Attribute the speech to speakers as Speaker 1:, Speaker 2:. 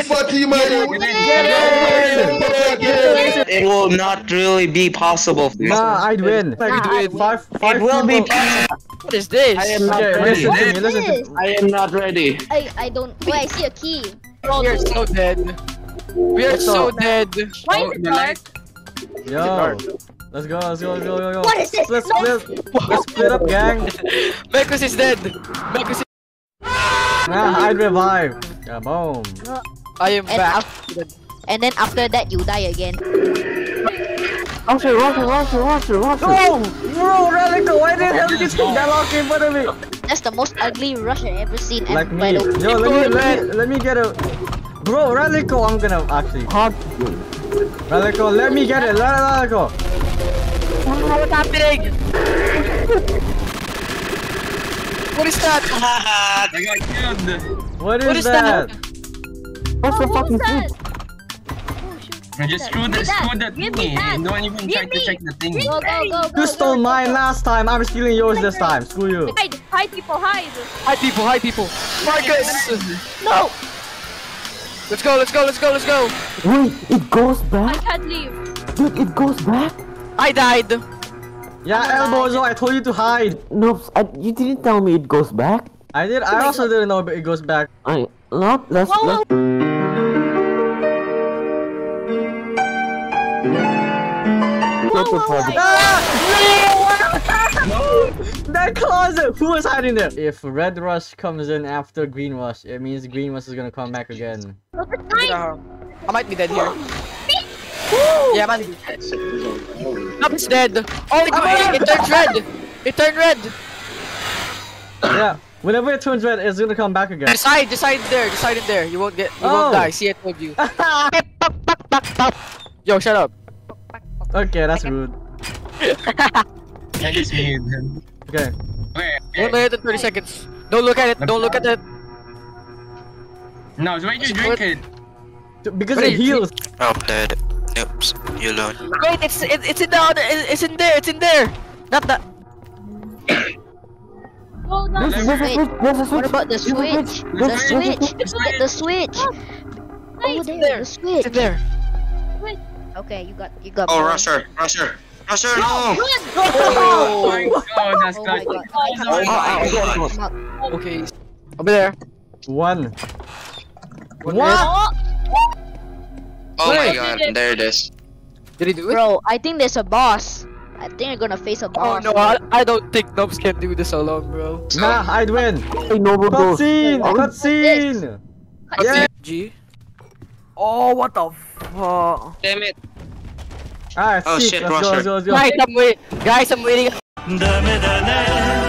Speaker 1: it.
Speaker 2: Fatima,
Speaker 1: it.
Speaker 3: It will not really be possible.
Speaker 4: Nah, I'd win.
Speaker 1: Nah, I'd win.
Speaker 4: Five, five
Speaker 3: It will be possible.
Speaker 1: What is this?
Speaker 3: I am not
Speaker 4: Okay,
Speaker 3: ready.
Speaker 4: listen to me, listen to me.
Speaker 3: I am not ready.
Speaker 5: I I don't. Wait, I see a key.
Speaker 1: We are so dead. We are so dead.
Speaker 6: Why
Speaker 7: Oh,
Speaker 6: is it
Speaker 7: the
Speaker 6: dark?
Speaker 4: Yo. Let's go, let's go, let's go, let's go.
Speaker 5: What is this?
Speaker 4: Let's split. Let's split up, gang.
Speaker 1: Mekus is dead. Mekus is
Speaker 4: Nah, I'd revive. Yeah, boom.
Speaker 1: I am
Speaker 5: And
Speaker 1: back.
Speaker 5: and then after that, you die again.
Speaker 4: Roger, Roger, Roger, Roger, Roger. Oh, bro, Relico, why the hell did you take that lock in front of me?
Speaker 5: That's the most ugly rush I've ever seen.
Speaker 4: Like
Speaker 5: by
Speaker 4: me.
Speaker 5: the
Speaker 4: Yo, let me, let me, let me get a. Bro, Relico, I'm gonna actually. Relico, let me get it. Let Relico.
Speaker 1: What's happening? What is that?
Speaker 7: I got killed.
Speaker 4: What is,
Speaker 1: What is
Speaker 4: that?
Speaker 1: that?
Speaker 4: What's the fucking
Speaker 6: that?
Speaker 4: food?
Speaker 7: I just screw
Speaker 6: Give me
Speaker 7: the
Speaker 6: that.
Speaker 7: screw the
Speaker 6: Give me
Speaker 7: thingy.
Speaker 6: that.
Speaker 7: Don't even
Speaker 6: Give
Speaker 7: try to check the thing.
Speaker 5: go go go go.
Speaker 4: You stole
Speaker 5: go,
Speaker 4: mine
Speaker 5: go.
Speaker 4: last time. I'm stealing yours this time. Screw you.
Speaker 6: Hide, hide, people, hide.
Speaker 1: Hi people, hi people. Marcus!
Speaker 5: No.
Speaker 1: Let's go, let's go, let's go, let's go.
Speaker 8: Wait, it goes back?
Speaker 6: I can't leave.
Speaker 8: Dude, it goes back?
Speaker 1: I died.
Speaker 4: Yeah, Elbozo, I told you to hide.
Speaker 8: Nope, I, you didn't tell me it goes back.
Speaker 4: I did. I also didn't know it goes back.
Speaker 8: I not let's
Speaker 6: Whoa,
Speaker 8: let's
Speaker 6: Whoa, whoa, whoa.
Speaker 4: Ah! That closet! Who was hiding there? If Red Rush comes in after Green Rush, it means Green Rush is gonna come back again.
Speaker 6: Look at mine.
Speaker 1: I might be dead here. Yeah, man. Nope, it's dead. Oh, it, it, it turned red. It turned red.
Speaker 4: Yeah, whenever it turns red, it's gonna come back again.
Speaker 1: Decide, decide there, decide in there. You won't get, you
Speaker 4: Oh.
Speaker 1: won't die. See, I told you. Yo, shut up.
Speaker 4: okay, that's rude.
Speaker 7: I just muted him.
Speaker 4: Okay.
Speaker 7: Where?
Speaker 1: Don't
Speaker 7: where?
Speaker 1: hit in 30 seconds. Don't look at it. Don't look at it.
Speaker 7: No, why you drink it?
Speaker 4: T- Because
Speaker 1: What
Speaker 4: it heals.
Speaker 3: I'm dead. Oops, you alone.
Speaker 1: Wait, it's it, it's in the other. it- It's in there. It's in there. Not that.
Speaker 6: Oh, no.
Speaker 8: there's, there's a
Speaker 5: Wait,
Speaker 8: switch, there's a switch.
Speaker 5: What about the
Speaker 8: there's a
Speaker 5: switch? The switch.
Speaker 7: switch.
Speaker 5: Get the switch. Oh,
Speaker 6: Nice.
Speaker 5: there,
Speaker 1: there.
Speaker 5: the switch.
Speaker 1: in there.
Speaker 5: Okay, you got, you got.
Speaker 3: Oh,
Speaker 5: more.
Speaker 3: Rusher, Rusher, Rusher, no!
Speaker 7: Oh, oh my god, that's
Speaker 5: Oh my god.
Speaker 3: Oh my god.
Speaker 5: Come out.
Speaker 1: Oh, oh, okay. Over there.
Speaker 4: One.
Speaker 1: One
Speaker 4: What?
Speaker 3: Oh my god, there it is.
Speaker 1: Did he do it?
Speaker 5: Bro, I think there's a boss. I think you're gonna face a
Speaker 1: oh,
Speaker 5: boss.
Speaker 1: Oh no, I, I don't think Nobs can do this alone, bro.
Speaker 4: Nah, I'd win.
Speaker 8: Hey, Noble Ghost.
Speaker 4: Cutscene!
Speaker 8: Oh,
Speaker 4: Cutscene! Yeah.
Speaker 1: G. Oh, what the fuck?
Speaker 3: Damn it.
Speaker 4: Ah, Alright,
Speaker 3: Oh,
Speaker 4: sick.
Speaker 3: shit,
Speaker 4: Let's go, let's go, let's go.
Speaker 1: Guys, I'm waiting. Guys, I'm waiting.
Speaker 9: Dame dane